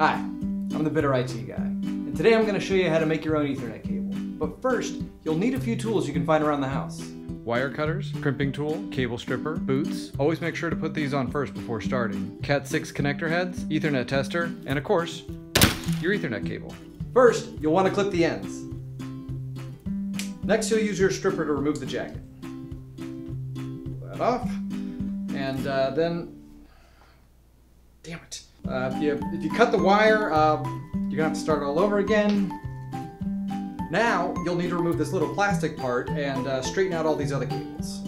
Hi, I'm the Bitter IT guy, and today I'm going to show you how to make your own Ethernet cable. But first, you'll need a few tools you can find around the house. Wire cutters, crimping tool, cable stripper, boots. Always make sure to put these on first before starting. Cat 6 connector heads, Ethernet tester, and of course, your Ethernet cable. First, you'll want to clip the ends. Next, you'll use your stripper to remove the jacket. Pull that off, and uh, then, damn it. Uh, if, you, if you cut the wire, uh, you're gonna have to start all over again. Now, you'll need to remove this little plastic part and uh, straighten out all these other cables.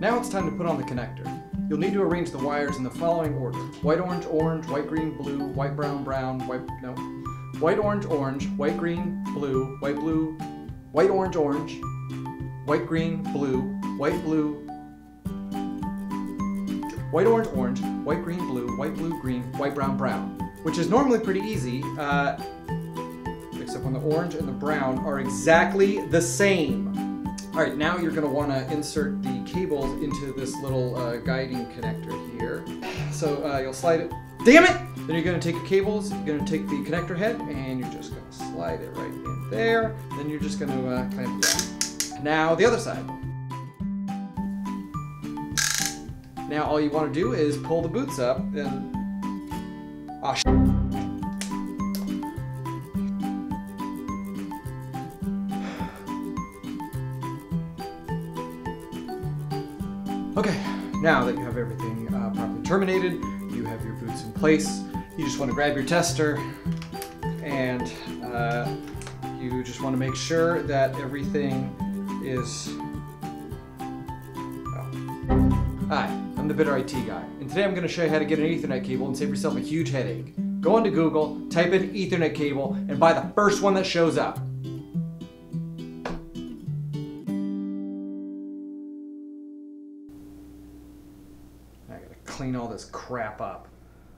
Now it's time to put on the connector. You'll need to arrange the wires in the following order. White, orange, orange, white, green, blue, white, brown, brown, white, no. White, orange, orange, white, green, blue, white, blue, white, orange, orange, white, green, blue, white, blue, white, orange, orange, white, green, blue, white, blue, green, white, brown, brown. Which is normally pretty easy, uh, except when the orange and the brown are exactly the same. All right, now you're gonna wanna insert the cables into this little uh, guiding connector here. So uh, you'll slide it, damn it! Then you're gonna take your cables, you're gonna take the connector head, and you're just gonna slide it right in there. Then you're just gonna uh, clamp it down. Now the other side. Now all you wanna do is pull the boots up and, sh- Okay, now that you have everything uh, properly terminated, you have your boots in place, you just want to grab your tester and uh, you just want to make sure that everything is. Oh. Hi, The Bitter IT guy, and today I'm going to show you how to get an Ethernet cable and save yourself a huge headache. Go onto Google, type in Ethernet cable, and buy the first one that shows up. I gotta clean all this crap up.